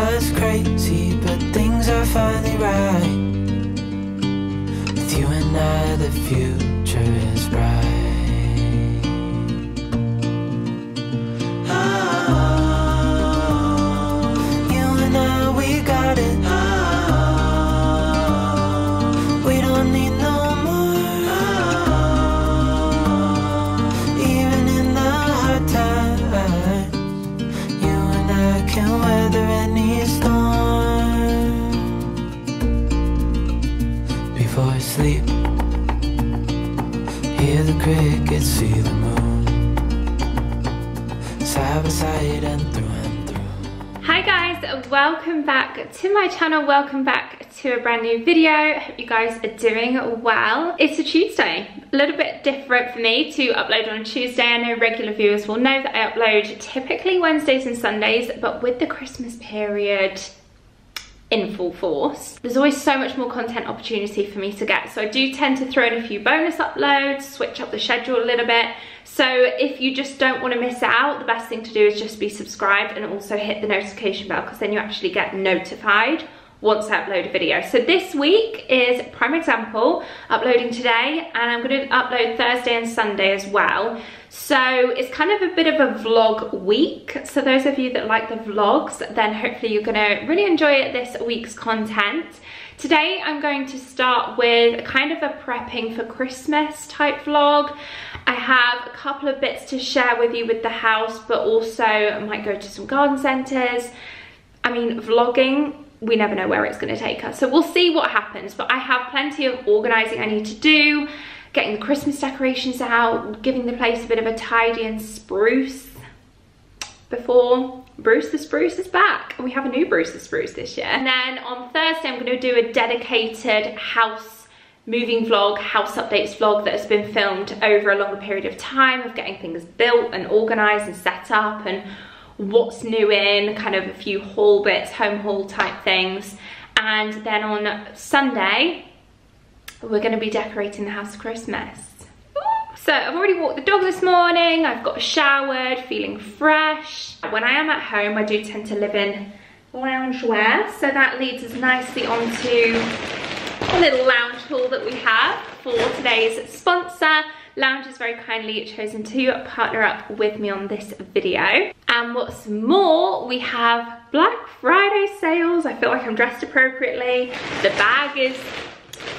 us crazy, but things are finally right. With you and I, the future is bright. Crickets, see the moon. Side by side and through and through. Hi guys, welcome back to my channel. Welcome back to a brand new video. Hope you guys are doing well. It's a Tuesday, a little bit different for me to upload on a Tuesday. I know regular viewers will know that I upload typically Wednesdays and Sundays, but with the Christmas period, in full force. There's always so much more content opportunity for me to get. So I do tend to throw in a few bonus uploads, switch up the schedule a little bit. So if you just don't want to miss out, the best thing to do is just be subscribed and also hit the notification bell because then you actually get notified once I upload a video. So this week is prime example, uploading today and I'm going to upload Thursday and Sunday as well. So it's kind of a bit of a vlog week. So those of you that like the vlogs, then hopefully you're to really enjoy this week's content. Today I'm going to start with kind of a prepping for Christmas type vlog. I have a couple of bits to share with you with the house, but also I might go to some garden centres. I mean, vlogging, we never know where it's going to take us. So we'll see what happens, but I have plenty of organising I need to do, getting the Christmas decorations out, giving the place a bit of a tidy and spruce before Bruce the Spruce is back. We have a new Bruce the Spruce this year. And then on Thursday, I'm going to do a dedicated house moving vlog, house updates vlog that has been filmed over a longer period of time of getting things built and organised and set up and what's new in, kind of a few haul bits, home haul type things. And then on Sunday, we're going to be decorating the house for Christmas. So I've already walked the dog this morning, I've got showered, feeling fresh. When I am at home, I do tend to live in loungewear, so that leads us nicely onto a little lounge haul that we have for today's sponsor. Lounge has very kindly chosen to partner up with me on this video. And what's more, we have Black Friday sales. I feel like I'm dressed appropriately. The bag is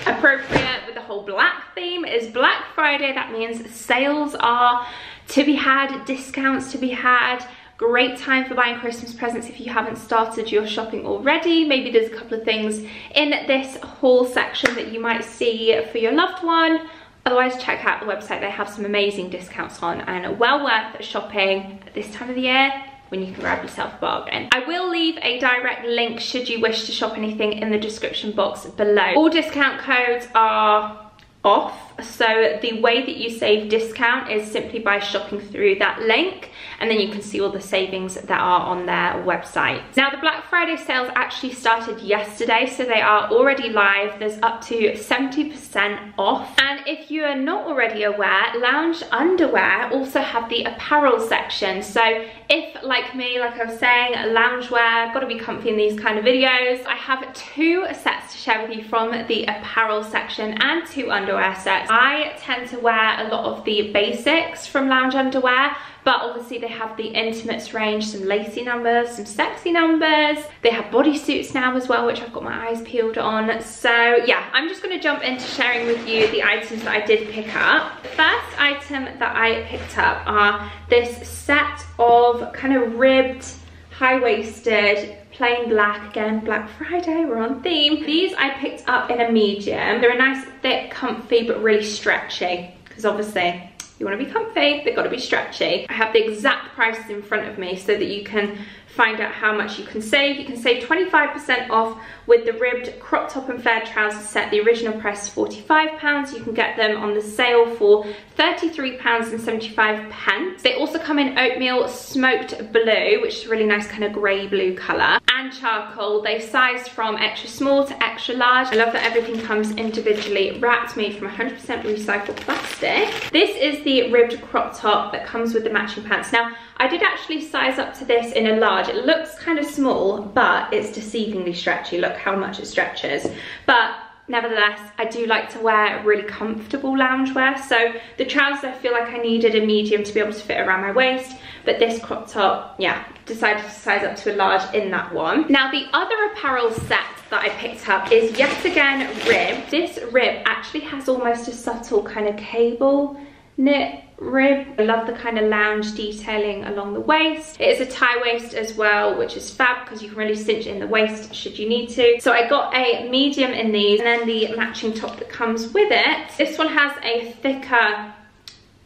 appropriate with the whole black theme is Black Friday. That means sales are to be had, discounts to be had. Great time for buying Christmas presents if you haven't started your shopping already. Maybe there's a couple of things in this haul section that you might see for your loved one. Otherwise, check out the website. They have some amazing discounts on and well worth shopping at this time of the year when you can grab yourself a bargain. I will leave a direct link should you wish to shop anything in the description box below. All discount codes are off so the way that you save discount is simply by shopping through that link and then you can see all the savings that are on their website. Now the Black Friday sales actually started yesterday so they are already live. There's up to 70% off and if you are not already aware, Lounge Underwear also have the apparel section. So if like me, like I was saying, loungewear, gotta be comfy in these kind of videos. I have two sets to share with you from the apparel section and two underwear sets. I tend to wear a lot of the basics from Lounge Underwear, but obviously they have the intimates range, some lacy numbers, some sexy numbers. They have bodysuits now as well, which I've got my eyes peeled on. So yeah, I'm just gonna jump into sharing with you the items that I did pick up. The first item that I picked up are this set of kind of ribbed, high-waisted, plain black, again, Black Friday, we're on theme. These I picked up in a medium. They're a nice, thick, comfy, but really stretchy, because obviously you want to be comfy, they've got to be stretchy. I have the exact prices in front of me so that you can find out how much you can save. You can save 25% off with the ribbed crop top and flared trousers set. The original price is £45. You can get them on the sale for £33.75. They also come in oatmeal smoked blue, which is a really nice kind of grey blue colour, and charcoal. They sized from extra small to extra large. I love that everything comes individually wrapped, made from 100% recycled plastic. This is the ribbed crop top that comes with the matching pants. Now, I did actually size up to this in a large. It looks kind of small, but it's deceivingly stretchy. Look how much it stretches. But nevertheless, I do like to wear really comfortable loungewear. So the trousers, I feel like I needed a medium to be able to fit around my waist. But this crop top, yeah, decided to size up to a large in that one. Now the other apparel set that I picked up is yet again rib. This rib actually has almost a subtle kind of cable knit rib. I love the kind of lounge detailing along the waist. It is a tie waist as well, which is fab because you can really cinch in the waist should you need to. So I got a medium in these and then the matching top that comes with it. This one has a thicker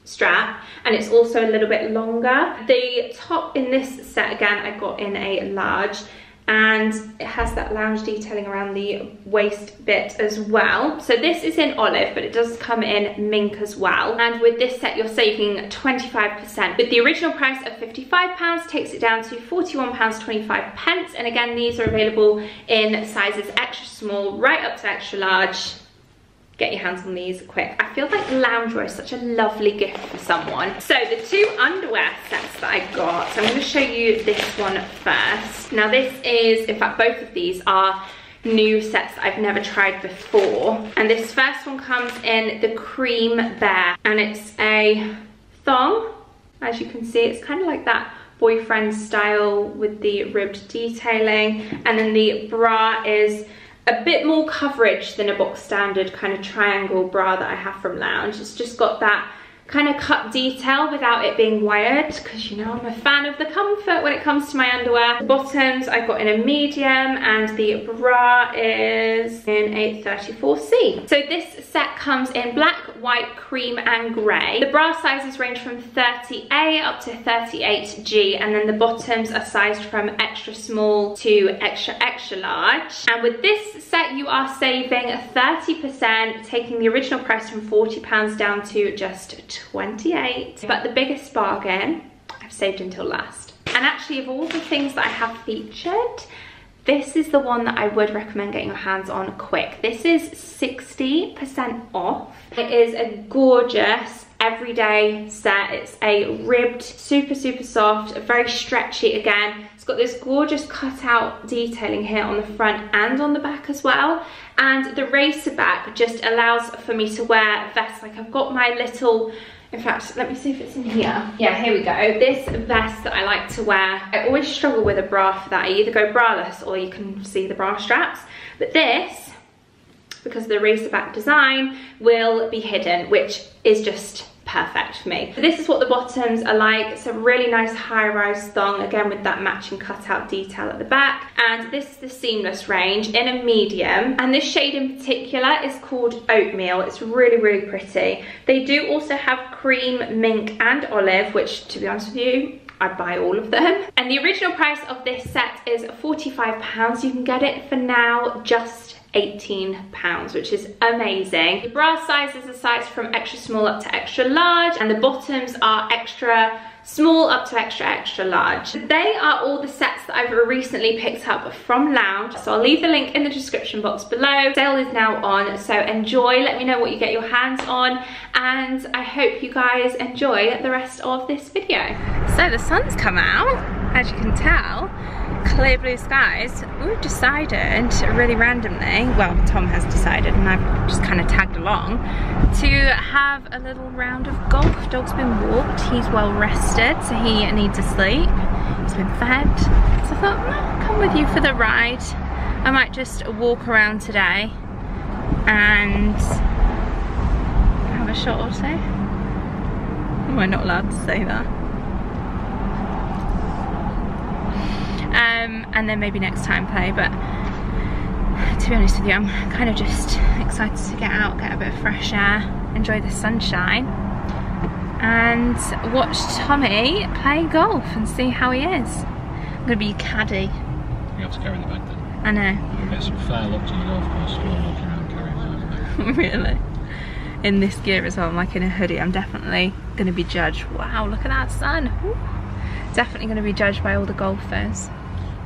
strap and it's also a little bit longer. The top in this set again I got in a large and it has that lounge detailing around the waist bit as well. So this is in olive, but it does come in mink as well. And with this set, you're saving 25%. With the original price of £55, takes it down to £41.25. pence. And again, these are available in sizes extra small right up to extra large get your hands on these quick. I feel like loungewear is such a lovely gift for someone. So the two underwear sets that I got, so I'm gonna show you this one first. Now this is, in fact both of these are new sets I've never tried before. And this first one comes in the cream bear and it's a thong. As you can see, it's kind of like that boyfriend style with the ribbed detailing. And then the bra is a bit more coverage than a box standard kind of triangle bra that I have from Lounge. It's just got that kind of cut detail without it being wired because you know I'm a fan of the comfort when it comes to my underwear. The bottoms I've got in a medium and the bra is in a 34C. So this set comes in black, white, cream and grey. The bra sizes range from 30A up to 38G and then the bottoms are sized from extra small to extra extra large. And with this set you are saving 30% taking the original price from £40 down to just 28 but the biggest bargain I've saved until last and actually of all the things that I have featured this is the one that I would recommend getting your hands on quick. This is 60% off. It is a gorgeous everyday set. It's a ribbed, super, super soft, very stretchy again. Got this gorgeous cutout detailing here on the front and on the back as well. And the racer back just allows for me to wear vests. Like I've got my little in fact, let me see if it's in here. Yeah, here we go. This vest that I like to wear, I always struggle with a bra for that. I either go braless or you can see the bra straps. But this, because of the racer back design, will be hidden, which is just perfect for me. This is what the bottoms are like. It's a really nice high-rise thong, again with that matching cutout detail at the back. And this is the seamless range in a medium. And this shade in particular is called Oatmeal. It's really, really pretty. They do also have cream, mink and olive, which to be honest with you, I buy all of them. And the original price of this set is £45. You can get it for now just 18 pounds, which is amazing. The bra sizes are sized from extra small up to extra large and the bottoms are extra small up to extra extra large. They are all the sets that I've recently picked up from Lounge, so I'll leave the link in the description box below. Sale is now on, so enjoy, let me know what you get your hands on, and I hope you guys enjoy the rest of this video. So the sun's come out, as you can tell, clear blue skies, we've decided really randomly, well Tom has decided and I've just kind of tagged along, to have a little round of golf. Dog's been walked, he's well rested so he needs a sleep. He's been fed. So I thought, no, come with you for the ride. I might just walk around today and have a shot or two. Am I not allowed to say that? Um, and then maybe next time play but to be honest with you I'm kind of just excited to get out get a bit of fresh air enjoy the sunshine and watch Tommy play golf and see how he is I'm gonna be caddy. You have to carry the bag then. I know. You'll get some fair looks on the golf course while walking around carrying really. In this gear as well, I'm like in a hoodie. I'm definitely gonna be judged. Wow, look at that sun. Woo. Definitely gonna be judged by all the golfers.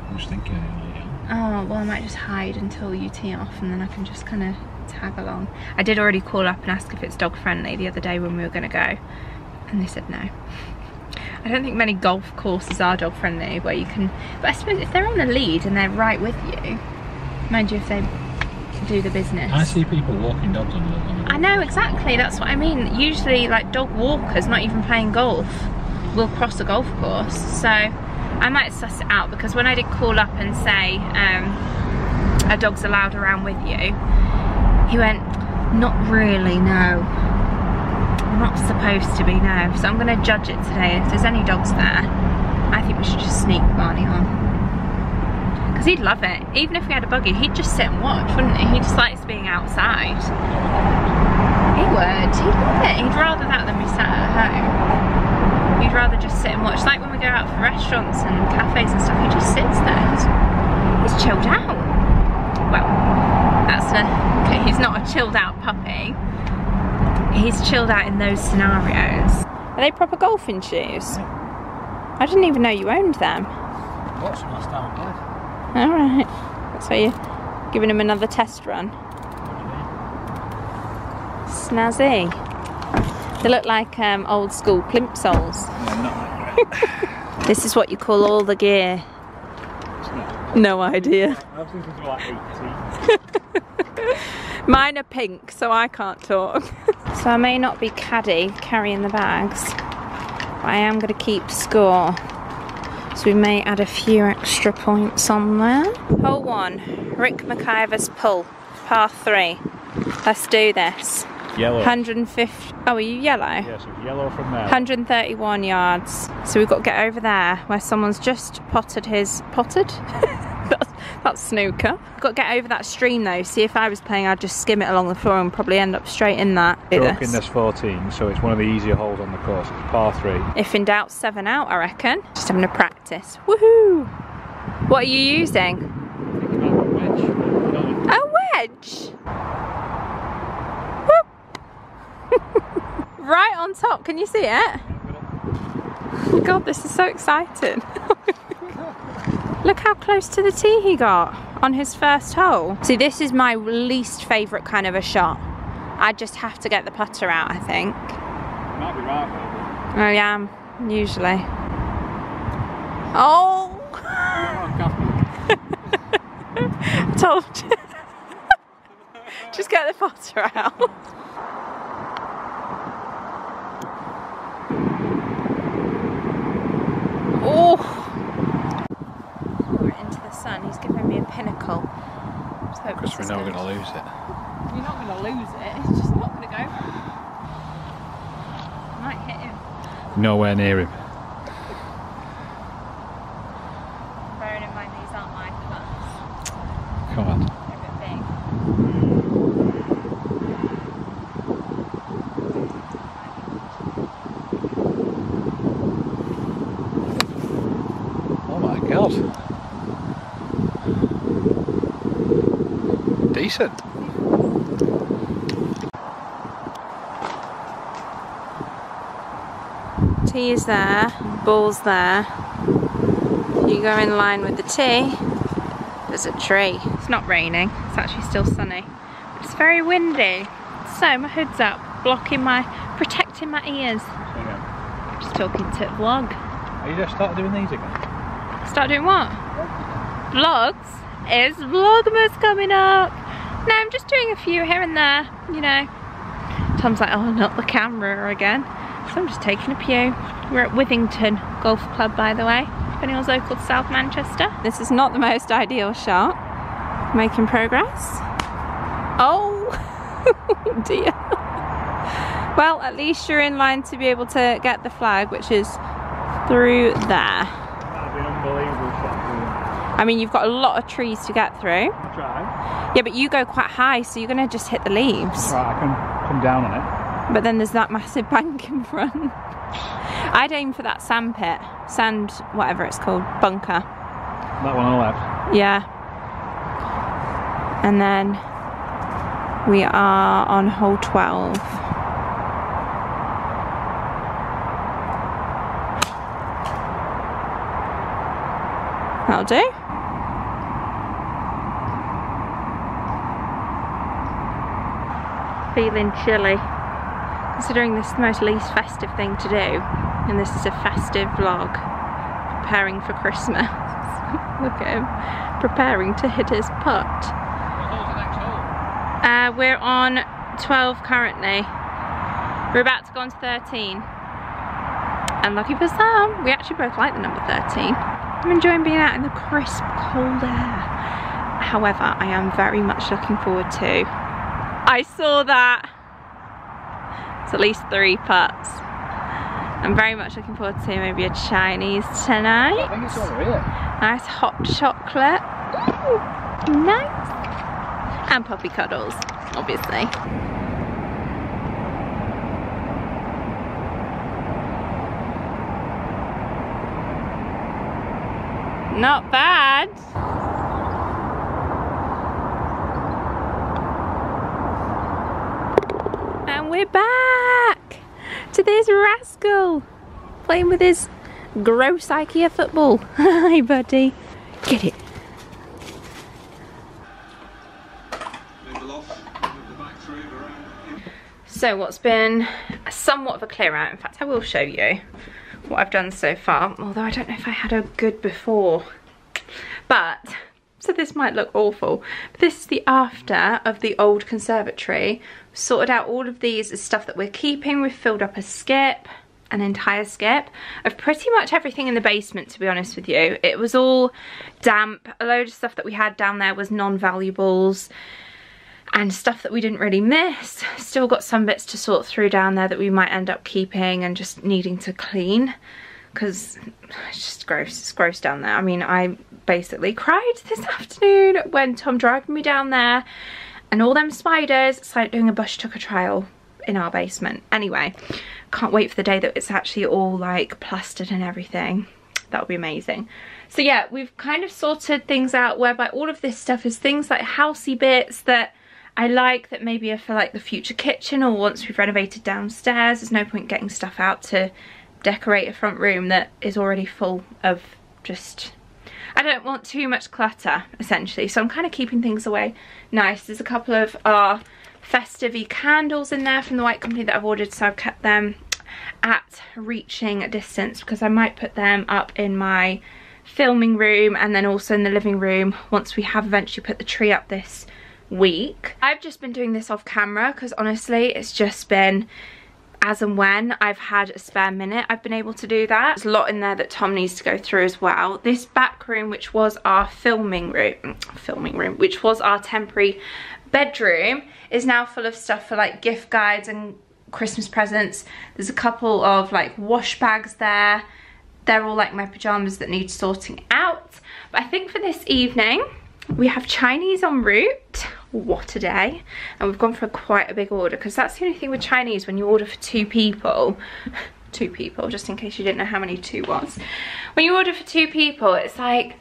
I'm just thinking, yeah. Oh, well I might just hide until you tee off and then I can just kind of tag along. I did already call up and ask if it's dog friendly the other day when we were gonna go. And they said no. I don't think many golf courses are dog friendly where you can, but I suppose if they're on the lead and they're right with you, mind you if they do the business. I see people walking dogs on the, on the I know exactly, that's what I mean. Usually like dog walkers, not even playing golf, will cross a golf course. So I might suss it out because when I did call up and say um, a dog's allowed around with you, he went, not really, no. Not supposed to be, no. So I'm gonna judge it today. If there's any dogs there, I think we should just sneak Barney on. Because he'd love it. Even if we had a buggy, he'd just sit and watch, wouldn't he? He just likes being outside. He would. He'd love it. He'd rather that than be sat at home. He'd rather just sit and watch. Like go out for restaurants and cafes and stuff, he just sits there. He's, he's chilled out. Well, that's a, okay, he's not a chilled out puppy. He's chilled out in those scenarios. Are they proper golfing shoes? I didn't even know you owned them. What's last time I played? Alright. So you're giving him another test run. Snazzy. They look like um, old school plimsolls. No, not like that. This is what you call all the gear. No idea. I was thinking like 18. Mine are pink, so I can't talk. so I may not be caddy carrying the bags, but I am going to keep score. So we may add a few extra points on there. Hole one, Rick McIver's pull, par three. Let's do this. Yellow. 150. Oh, are you yellow? Yeah, so yellow from there. 131 yards. So we've got to get over there where someone's just potted his potted. that's, that's snooker. Got to get over that stream though. See if I was playing, I'd just skim it along the floor and probably end up straight in that. Do Stroke index 14, so it's one of the easier holes on the course. It's par three. If in doubt, seven out, I reckon. Just having a practice. Woohoo! What are you using? A wedge. Whoop. Right on top. Can you see it? Oh God, this is so exciting. Look how close to the tee he got on his first hole. See, this is my least favourite kind of a shot. I just have to get the putter out, I think. Might be right, I oh, am, usually. Oh! Told you. Just get the putter out. Oh! We're into the sun. He's giving me a pinnacle. Let's Because we is know we're good. going to lose it. You're not going to lose it. It's just not going to go. Might hit him. Nowhere near him. Bearing in mind these aren't my clubs. Come on. They're a bit big. Decent. Tee is there, ball's there. You go in line with the tee, there's a tree. It's not raining, it's actually still sunny. It's very windy, so my hood's up, blocking my, protecting my ears. Just talking to vlog. Are you just started doing these again? Start doing what? Vlogs? Is Vlogmas coming up? No, I'm just doing a few here and there, you know. Tom's like, oh, not the camera again. So I'm just taking a few. We're at Withington Golf Club, by the way. If anyone's local to South Manchester. This is not the most ideal shot. Making progress. Oh, dear. Well, at least you're in line to be able to get the flag, which is through there. That'd be an unbelievable shot. I mean, you've got a lot of trees to get through. Try. Yeah, but you go quite high, so you're going to just hit the leaves. Right, I can come down on it. But then there's that massive bank in front. I'd aim for that sand pit, sand, whatever it's called, bunker. That one on the left. Yeah. And then we are on hole 12. That'll do. Feeling chilly. Considering this is the most least festive thing to do, and this is a festive vlog, preparing for Christmas. Look at him, preparing to hit his putt. Uh, we're on 12 currently. We're about to go on to 13. And lucky for some, we actually both like the number 13. I'm enjoying being out in the crisp, cold air. However, I am very much looking forward to. I saw that. It's at least three putts. I'm very much looking forward to maybe a Chinese I tonight. think it's. Nice hot chocolate. Ooh, nice. And puppy cuddles, obviously. Not bad. And we're back to this rascal playing with his gross IKEA football. Hi, buddy. Get it. So what's been somewhat of a clear out, in fact I will show you what I've done so far, although I don't know if I had a good before. But, so this might look awful, but this is the after of the old conservatory. Sorted out all of these as stuff that we're keeping, we've filled up a skip, an entire skip of pretty much everything in the basement to be honest with you. It was all damp, a load of stuff that we had down there was non-valuables and stuff that we didn't really miss. Still got some bits to sort through down there that we might end up keeping and just needing to clean because it's just gross, it's gross down there. I mean, I basically cried this afternoon when Tom dragged me down there and all them spiders, it's like doing a bush tucker trial in our basement. Anyway, can't wait for the day that it's actually all like plastered and everything. That would be amazing. So yeah, we've kind of sorted things out whereby all of this stuff is things like housey bits that I like that maybe are for like the future kitchen or once we've renovated downstairs. There's no point getting stuff out to decorate a front room that is already full of just I don't want too much clutter essentially so I'm kind of keeping things away. Nice there's a couple of our festive candles in there from the white company that I've ordered so I've kept them at reaching a distance because I might put them up in my filming room and then also in the living room once we have eventually put the tree up this week. I've just been doing this off camera because honestly it's just been as and when I've had a spare minute I've been able to do that. There's a lot in there that Tom needs to go through as well. This back room which was our filming room, filming room, which was our temporary bedroom is now full of stuff for like gift guides and Christmas presents. There's a couple of like wash bags there. They're all like my pyjamas that need sorting out. But I think for this evening we have Chinese en route. What a day. And we've gone for quite a big order because that's the only thing with Chinese when you order for two people two people just in case you didn't know how many two was. When you order for two people it's like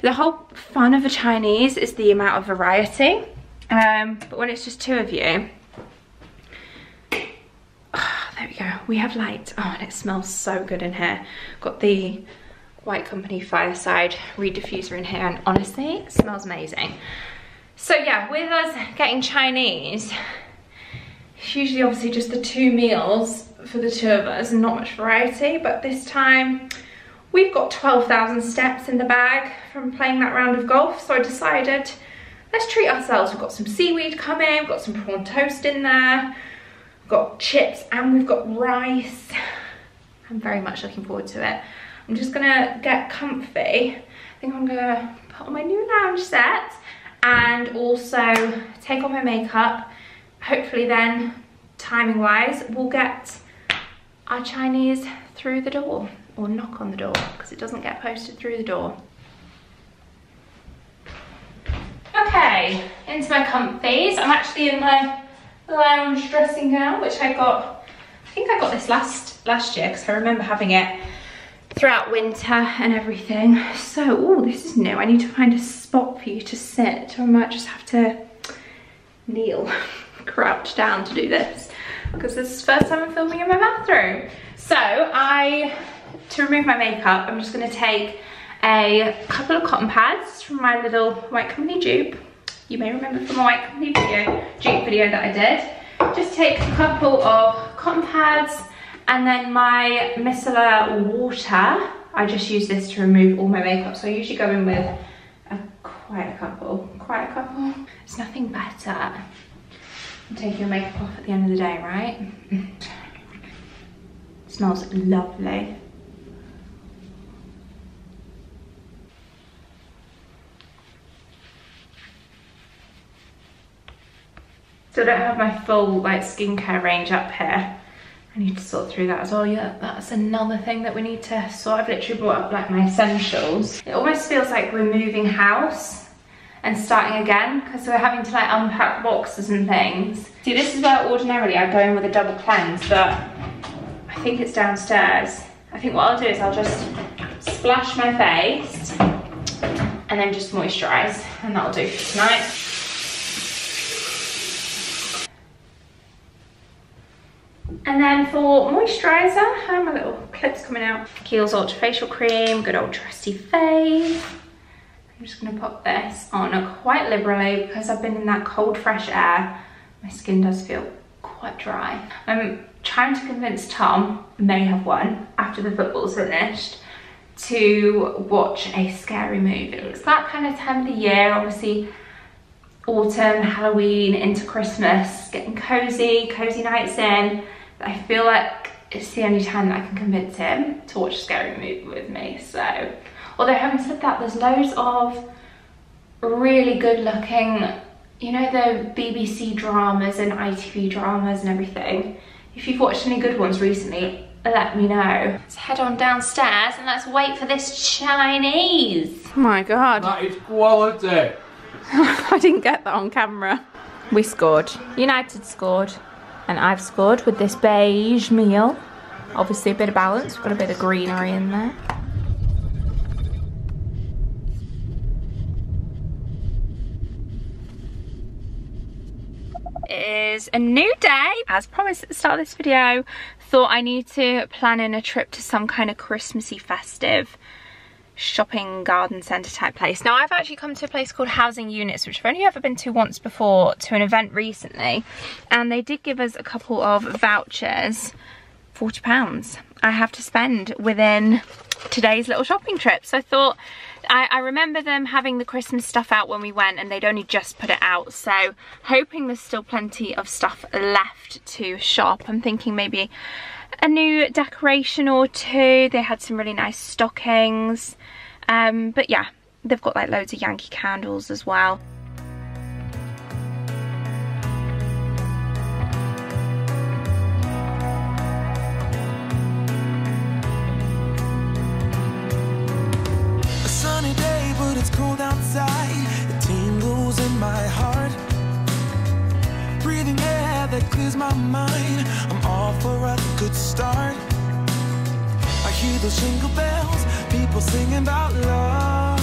the whole fun of a Chinese is the amount of variety. Um, but when it's just two of you oh, there we go. We have light oh and it smells so good in here. Got the White Company Fireside reed diffuser in here and honestly smells amazing so yeah, with us getting Chinese, it's usually obviously just the two meals for the two of us and not much variety, but this time we've got 12,000 steps in the bag from playing that round of golf, so I decided let's treat ourselves. We've got some seaweed coming, we've got some prawn toast in there, we've got chips and we've got rice. I'm very much looking forward to it. I'm just gonna get comfy. I think I'm gonna put on my new lounge set and also take off my makeup. Hopefully then, timing wise, we'll get our Chinese through the door or knock on the door because it doesn't get posted through the door. Okay, into my comfies. I'm actually in my lounge dressing gown, which I got, I think I got this last last year because I remember having it throughout winter and everything. So, oh, this is new. I need to find a spot for you to sit. I might just have to kneel, crouch down to do this because this is the first time I'm filming in my bathroom. So I, to remove my makeup, I'm just gonna take a couple of cotton pads from my little White Company dupe. You may remember from my White Company video, dupe video that I did. Just take a couple of cotton pads and then my micellar water. I just use this to remove all my makeup. So I usually go in with a, quite a couple, quite a couple. It's nothing better than taking your makeup off at the end of the day, right? smells lovely. So I don't have my full like skincare range up here. I need to sort through that as well. Yeah, that's another thing that we need to sort. I've literally brought up like my essentials. It almost feels like we're moving house and starting again because we're having to like unpack boxes and things. See, this is where ordinarily I go in with a double cleanse, but I think it's downstairs. I think what I'll do is I'll just splash my face and then just moisturize and that'll do for tonight. And then for moisturiser, how my little clips coming out? Kiehl's Ultra Facial Cream, good old trusty fave. I'm just gonna pop this on quite liberally because I've been in that cold, fresh air. My skin does feel quite dry. I'm trying to convince Tom, may have won, after the football's finished, to watch a scary movie. It's that kind of time of the year, obviously autumn, Halloween, into Christmas, getting cozy, cozy nights in. I feel like it's the only time that I can convince him to watch a scary movie with me. So, although having said that, there's loads of really good looking, you know, the BBC dramas and ITV dramas and everything. If you've watched any good ones recently, let me know. Let's head on downstairs and let's wait for this Chinese. Oh my God. That is quality. I didn't get that on camera. We scored. United scored. And I've scored with this beige meal. Obviously a bit of balance. We've got a bit of greenery in there. It is a new day. As promised at the start of this video, thought I need to plan in a trip to some kind of Christmassy festive shopping garden centre type place. Now I've actually come to a place called Housing Units which I've only ever been to once before to an event recently and they did give us a couple of vouchers, £40 I have to spend within today's little shopping trip. So I thought, I, I, remember them having the Christmas stuff out when we went and they'd only just put it out. So hoping there's still plenty of stuff left to shop. I'm thinking maybe a new decoration or two. They had some really nice stockings. Um, but yeah, they've got like loads of Yankee candles as well. A sunny day, but it's cold outside. It tingles in my heart. Breathing air that clears my mind. I'm all for a good start. Hear jingle bells, people singing about love.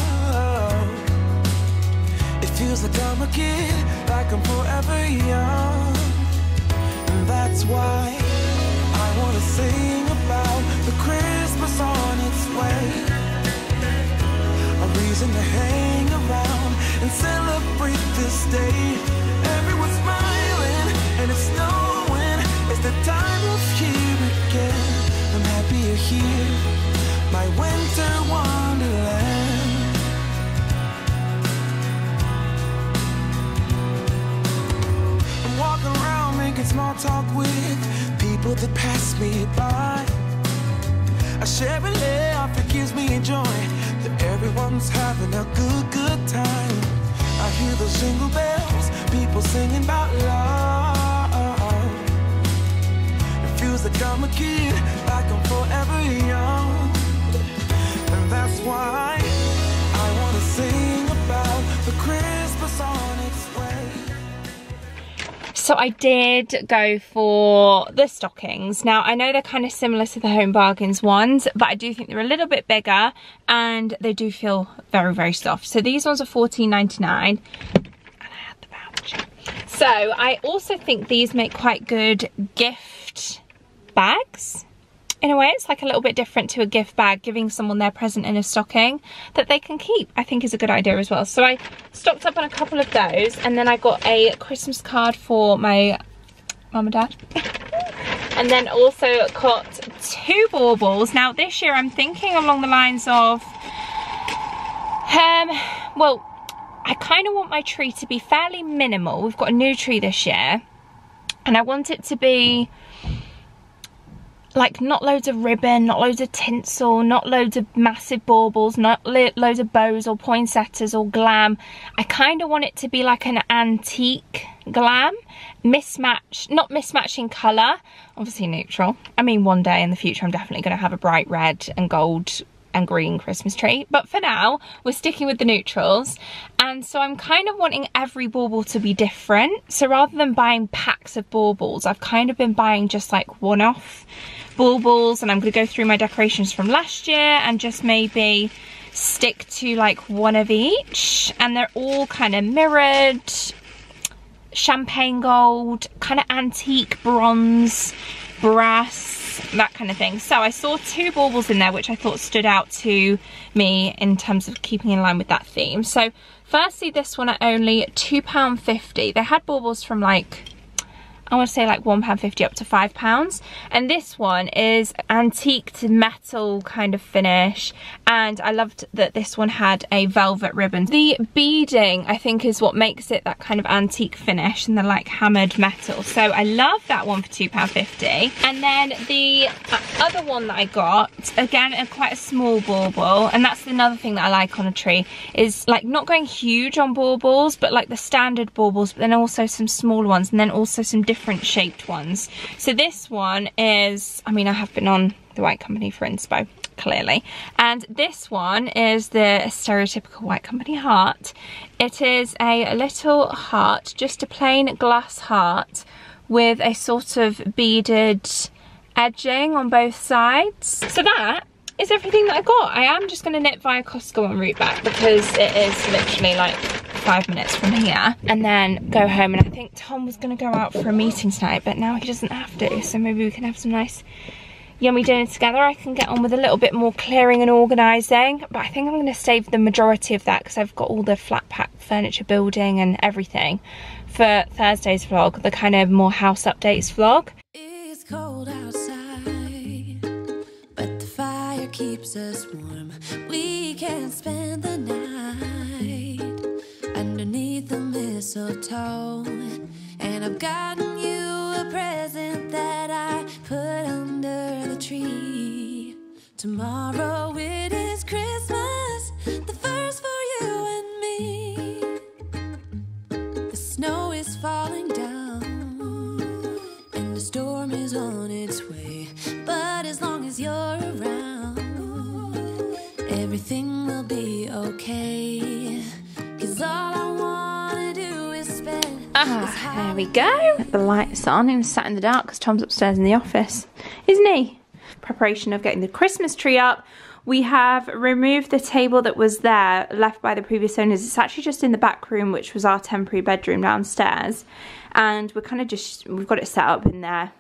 It feels like I'm a kid, like I'm forever young. And that's why I wanna sing about the Christmas on its way. A reason to hang around and celebrate this day. Everyone's smiling and it's snowing. It's the time of year here, my winter wonderland. I'm walking around making small talk with people that pass me by. A laugh, it gives me joy that everyone's having a good, good time. I hear those jingle bells, people singing about love. It feels like I'm a kid, So I did go for the stockings. Now I know they're kind of similar to the Home Bargains ones, but I do think they're a little bit bigger and they do feel very, very soft. So these ones are $14.99 and I had the voucher. So I also think these make quite good gift bags in a way it's like a little bit different to a gift bag giving someone their present in a stocking that they can keep i think is a good idea as well. So i stocked up on a couple of those and then i got a christmas card for my mum and dad. And then also got two baubles now this year i'm thinking along the lines of um well i kind of want my tree to be fairly minimal. We've got a new tree this year and i want it to be like not loads of ribbon, not loads of tinsel, not loads of massive baubles, not loads of bows or poinsettias or glam. I kind of want it to be like an antique glam, mismatch, not mismatching colour, obviously neutral. I mean one day in the future I'm definitely going to have a bright red and gold and green Christmas tree. But for now, we're sticking with the neutrals. And so I'm kind of wanting every bauble to be different. So rather than buying packs of baubles, I've kind of been buying just like one-off baubles. And I'm going to go through my decorations from last year and just maybe stick to like one of each. And they're all kind of mirrored, champagne gold, kind of antique bronze, brass, that kind of thing. So I saw two baubles in there which I thought stood out to me in terms of keeping in line with that theme. So firstly this one at only £2.50. They had baubles from like I want to say like £1.50 up to £5. And this one is antique to metal kind of finish. And I loved that this one had a velvet ribbon. The beading, I think, is what makes it that kind of antique finish and the like hammered metal. So I love that one for £2.50. And then the uh, other one that I got, again, a quite a small bauble. And that's another thing that I like on a tree, is like not going huge on baubles, but like the standard baubles, but then also some smaller ones. And then also some different different shaped ones. So this one is, I mean, I have been on the White Company for inspo, clearly. And this one is the stereotypical White Company heart. It is a little heart, just a plain glass heart with a sort of beaded edging on both sides. So that is everything that I got. I am just going to nip via Costco en route back because it is literally like five minutes from here and then go home. And I think Tom was going to go out for a meeting tonight but now he doesn't have to. So maybe we can have some nice yummy dinner together. I can get on with a little bit more clearing and organising but I think I'm going to save the majority of that because I've got all the flat pack furniture building and everything for Thursday's vlog the kind of more house updates vlog. It's cold outside but the fire keeps us warm. We can spend the night underneath the mistletoe. And I've gotten you a present that I put under the tree. Tomorrow it is Christmas, the first for you and me. The snow is falling down, and the storm is on its way. But as long as you're around, everything will be okay. Ah, there we go. The lights on and sat in the dark because Tom's upstairs in the office, isn't he? Preparation of getting the Christmas tree up. We have removed the table that was there, left by the previous owners. It's actually just in the back room, which was our temporary bedroom downstairs. And we're kind of just, we've got it set up in there,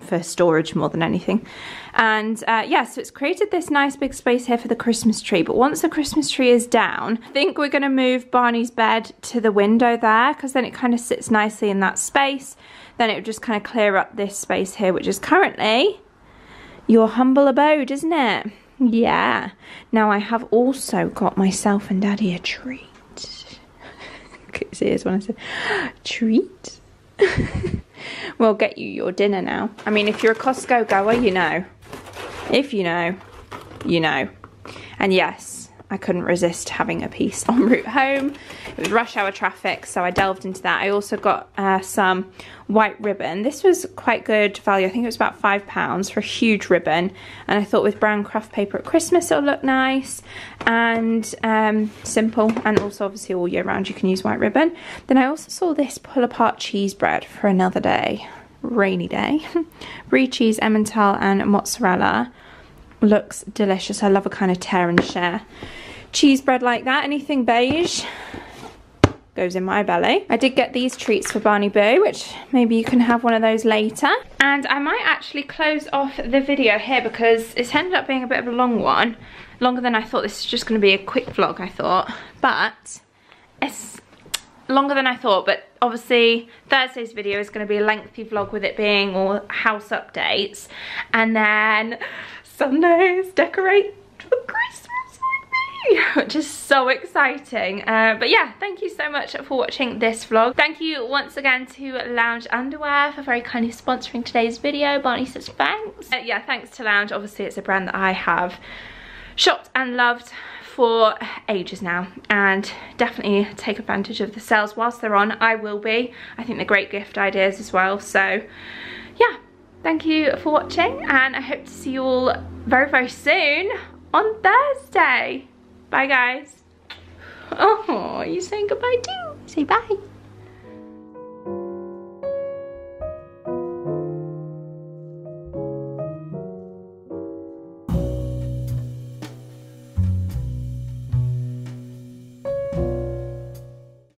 for storage more than anything. And uh, yeah, so it's created this nice big space here for the Christmas tree. But once the Christmas tree is down, I think we're going to move Barney's bed to the window there because then it kind of sits nicely in that space. Then it would just kind of clear up this space here, which is currently your humble abode, isn't it? Yeah. Now I have also got myself and Daddy a treat. His ears when I said treat. we'll get you your dinner now. I mean, if you're a Costco goer, you know. If you know, you know. And yes, I couldn't resist having a piece en route home. It was rush hour traffic, so I delved into that. I also got uh, some white ribbon. This was quite good value. I think it was about five pounds for a huge ribbon. And I thought with brown craft paper at Christmas, it'll look nice and um, simple. And also obviously all year round, you can use white ribbon. Then I also saw this pull apart cheese bread for another day, rainy day. Brie cheese, Emmental and mozzarella looks delicious. I love a kind of tear and share cheese bread like that. Anything beige goes in my belly. I did get these treats for Barney Boo, which maybe you can have one of those later. And I might actually close off the video here because it's ended up being a bit of a long one. Longer than I thought. This is just going to be a quick vlog, I thought. But it's longer than I thought, but obviously Thursday's video is going to be a lengthy vlog with it being all house updates. And then Sundays decorate for Christmas which is so exciting. Uh, but yeah, thank you so much for watching this vlog. Thank you once again to Lounge Underwear for very kindly sponsoring today's video. Barney says thanks. Uh, yeah, thanks to Lounge. Obviously, it's a brand that I have shopped and loved for ages now and definitely take advantage of the sales whilst they're on. I will be. I think they're great gift ideas as well. So yeah, thank you for watching and I hope to see you all very, very soon on Thursday. Bye guys. Oh, you saying goodbye too? Say bye.